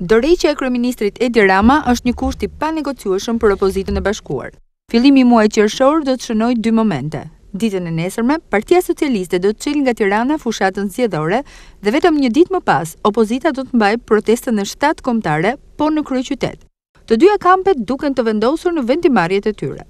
Dorëheqja e kryeministrit Edi Rama është një kusht i panegociueshëm për opozitën e bashkuar. Fillimi i muajit qershor do të shënojë dy momente. Ditën e nesërme, Partia Socialiste do të çelë nga Tirana fushatën zgjedhore dhe vetëm një ditë më pas, opozita do të mbajë protestën e shtatë kombëtare po në kryeqytet. Të dyja kampet duken të vendosur në vendimmarrjet e tyre.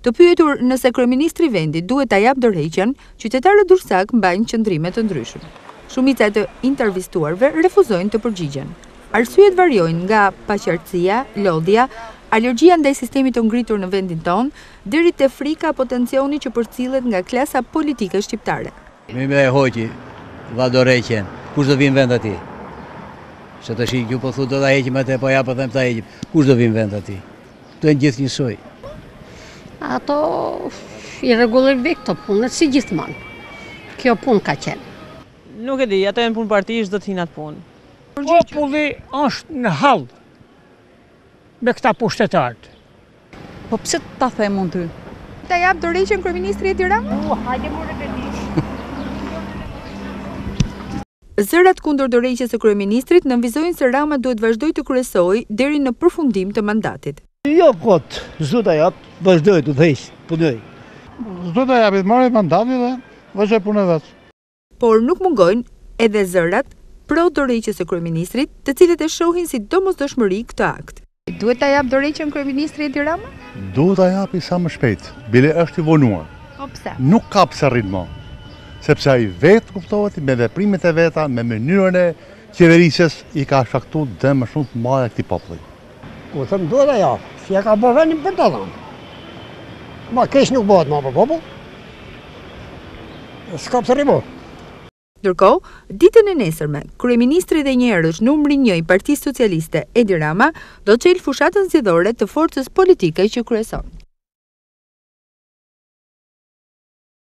Të pyetur nëse kryeministri i vendit duhet ta japë dorëheqjen, qytetarët durrsakë mbajnë qëndrime të ndryshme. Shumica e të intervistuarve refuzojnë të përgjigjen. Arsyet variojnë nga paqartësia, lodhja, alergjia ndaj sistemit të ngritur në vendin tonë, deri te frika apo tensioni që përcillet nga klasa politike shqiptare. Mirë bre e hoqi dha dorëheqjen kush do vijë në vend të tij se tashi ju po thu do ta heqim atë po ja po them ta heqim kush do vijë në vend të tij këtu janë gjithë njësoj ata i rregullojnë vetë këto punët si gjithmonë kjo punë ka qenë Nuk e di, ato janë punë partish, do të dinë ata punë. Populli është në hall me këta pushtetarët. Po pse ta them unë ty? Ta jap dorëheqjen kryeministri Edi Rama? U, hajde më repetish. Zërat kundër dorëheqjes së kryeministrit nënvizojnë se Rama duhet të vazhdojë të kryesojë deri në përfundim të mandatit. Jo kot, s'do ta japë, vazhdojë të udhëheqë, punojë. S'do ta japë, ka marrë mandatin dhe vazhdon punën e vet. Por nuk mungojnë edhe zërat pro dorëheqjes së kryeministrit, të cilat e shohin si domosdoshmëri këtë akt. Duhet ta japë dorëheqjen kryeministri Edi Rama? Duhet ta japi sa më shpejt, bile është i vonuar. Po pse? Nuk ka pse rri më. Sepse ai vetë kuptohet me veprimet e veta, me mënyrën e qeverisjes i ka shkaktu dëme shumë të mëdha këtij populli. Unë them duhet ta japë, se e ka bërë vendin për të dhënë. Ma keq nuk bëhet ma për popull. S'ka pse rri më. Ndërkohë, ditën e nesërme, kryeministri dhe njëherësh numri një i Partisë Socialiste, Edi Rama, do të çelë fushatën zgjedhore të forcës politike që kryeson.